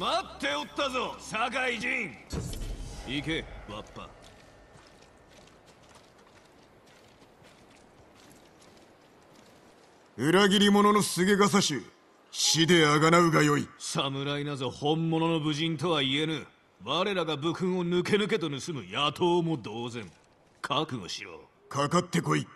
待っておったぞ酒井陣行けわっぱ裏切り者の菅笠氏死であがなうがよい。侍なぞ本物の武人とは言えぬ。我らが武勲を抜け抜けと盗む野党も同然。覚悟しろ。かかってこい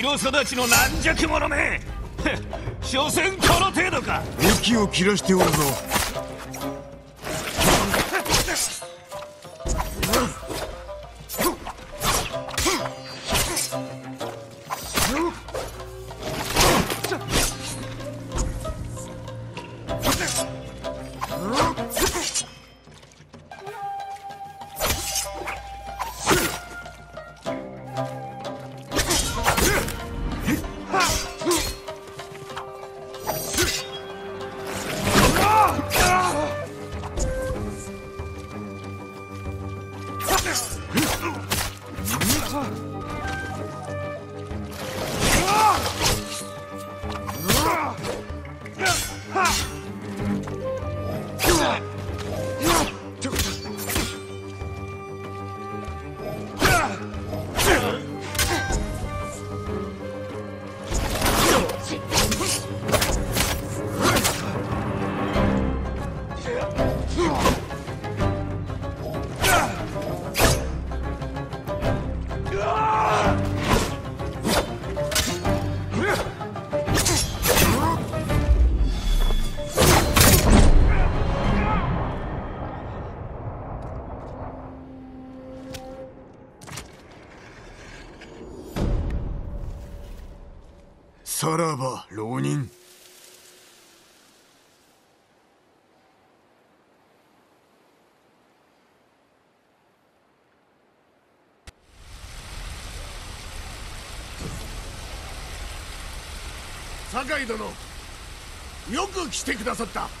色育ちの軟弱者め 所詮この程度か。息を切らしておるぞ。さ酒井殿よく来てくださった。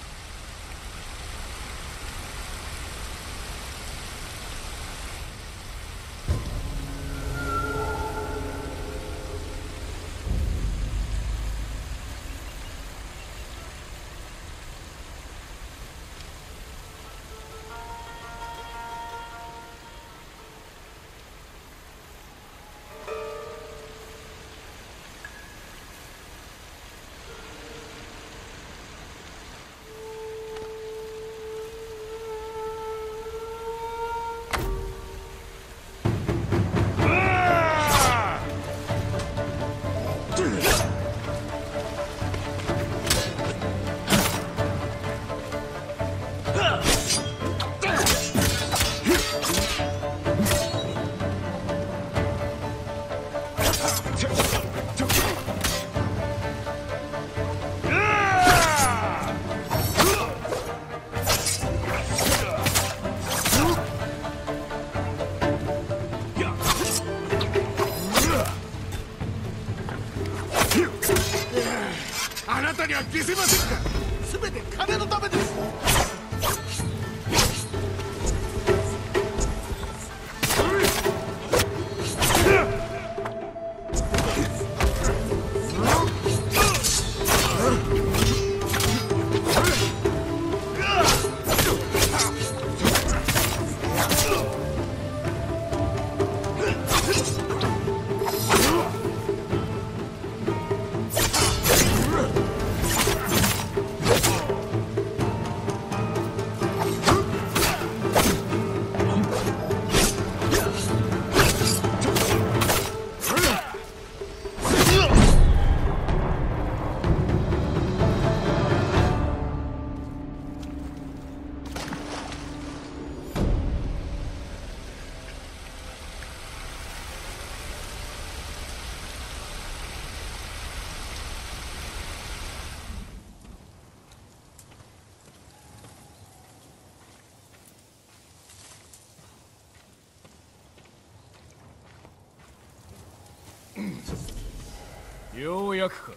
ようやくか。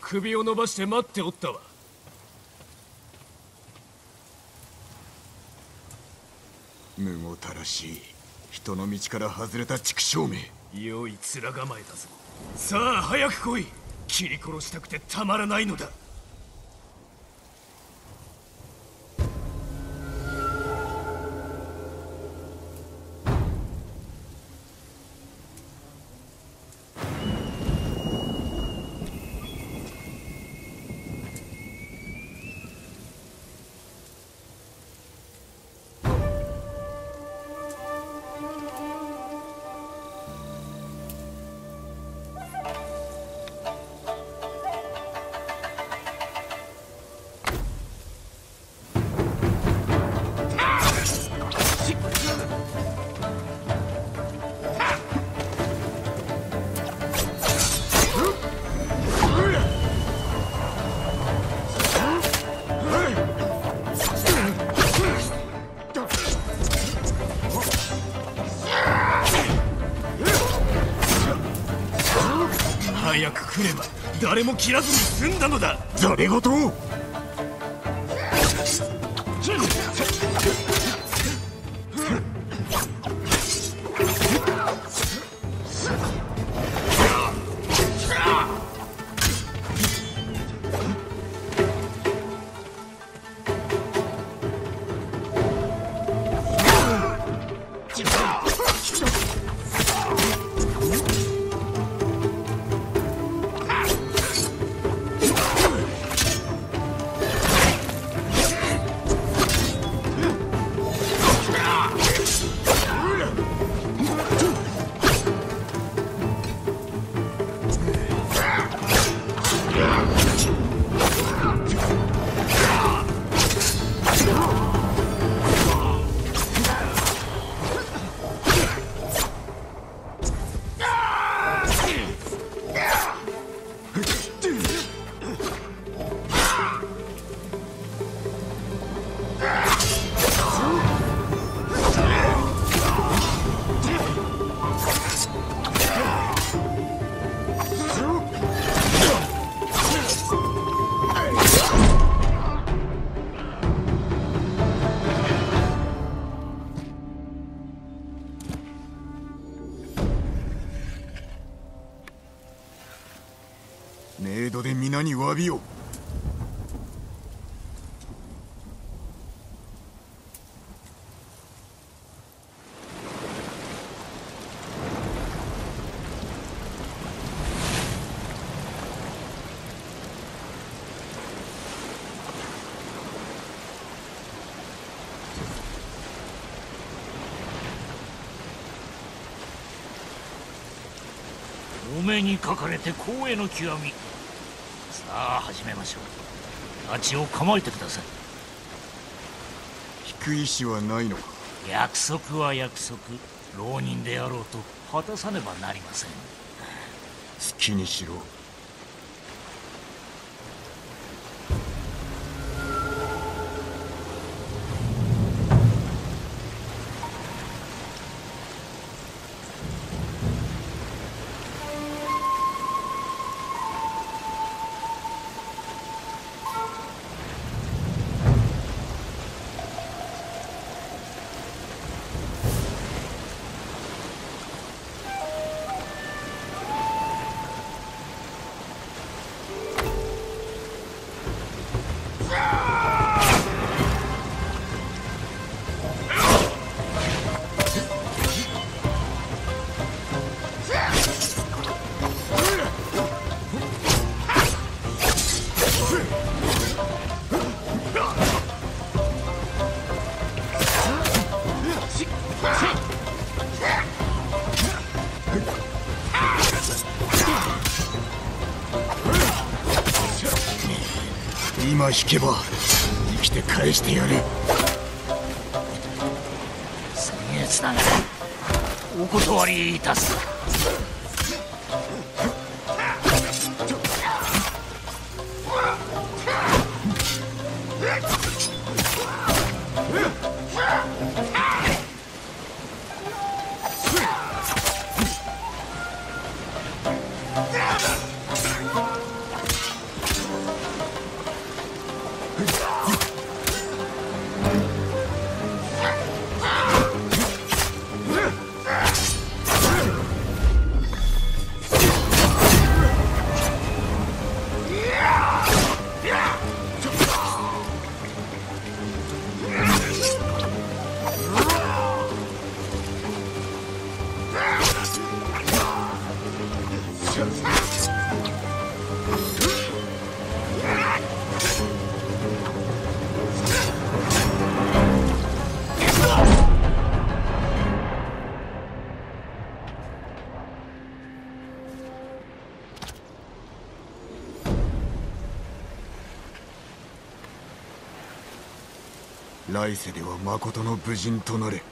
首を伸ばして待っておったわ。無ごたらしい人の道から外れた畜生め。良い面構えだぞ。さあ早く来い。切り殺したくてたまらないのだ早く来れば誰も切らずに済んだのだ。誰事メ皆に詫びを。お目にかかれて光栄の極み。始めましょう。立ちを構えてください。引く意志はないのか？約束は約束。浪人であろうと果たさねばなりません。好きにしろ今引けば生きて返してやる。僭越ながらお断りいたす 来世では誠の武人となれ。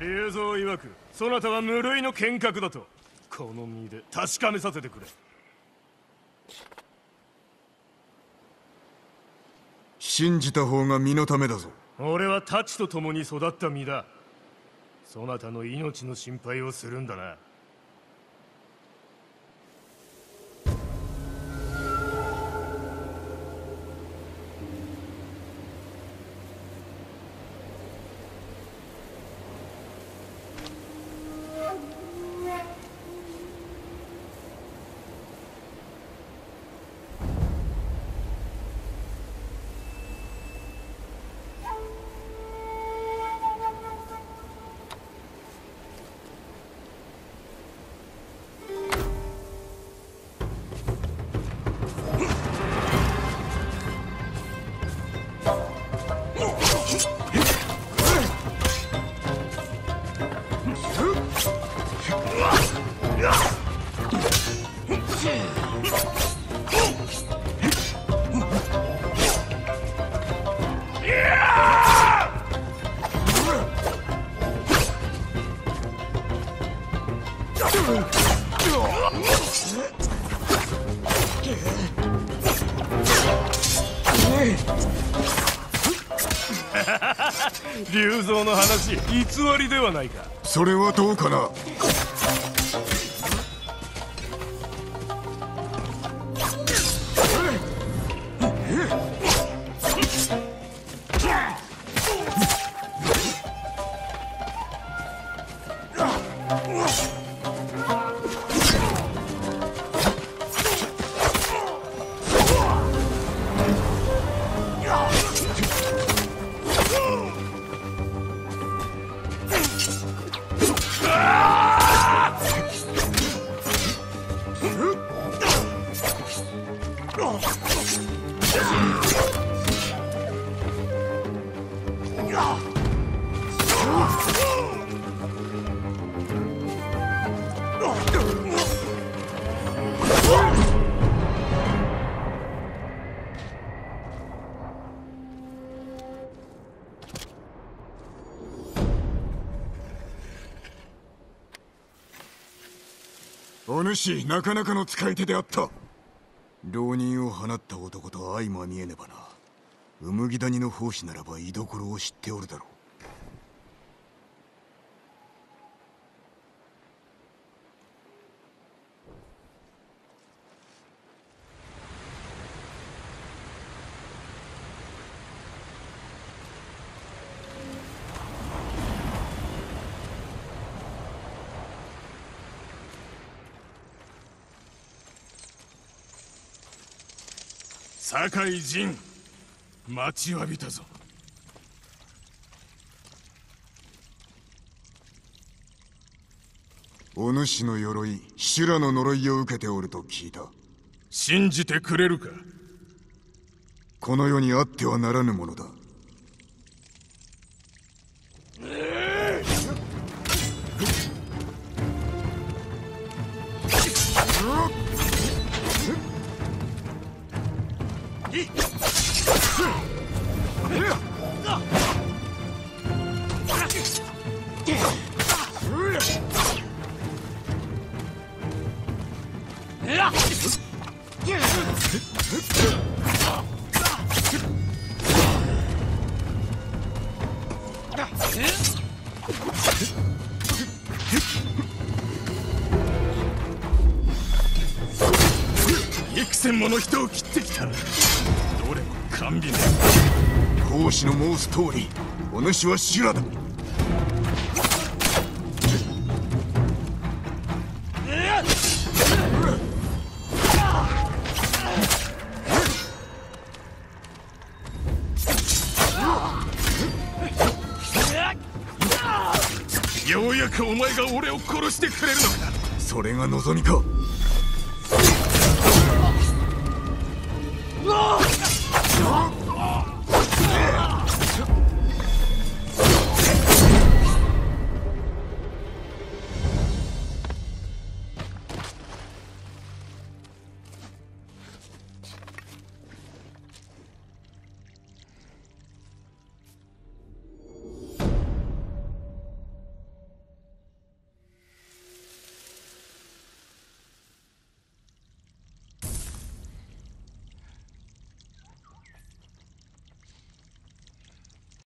龍蔵曰くそなたは無類の剣客だと。この身で確かめさせてくれ。信じた方が身のためだぞ。俺は太刀と共に育った身だ。そなたの命の心配をするんだな。Oh, 蔵の話偽りではないか。それはどうかな？お主なかなかの使い手であった。浪人を放った男と相まみえねばな。麦谷の奉仕ならば居所を知っておるだろう。酒井陣待ちわびたぞ。お主の鎧修羅の呪いを受けておると聞いた。信じてくれるか？この世にあってはならぬものだ幾千もの人を切ってきたどれも甘美な奉仕の申す通りお主は修羅だ。ようやくお前が俺を殺してくれるのか。それが望みか。